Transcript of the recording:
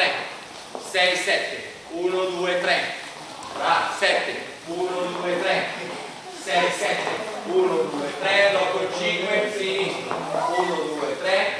3, 6, 7, 1, 2, 3, 7, 1, 2, 3, 6, 7, 1, 2, 3, dopo il 5, finito, 1, 2, 3,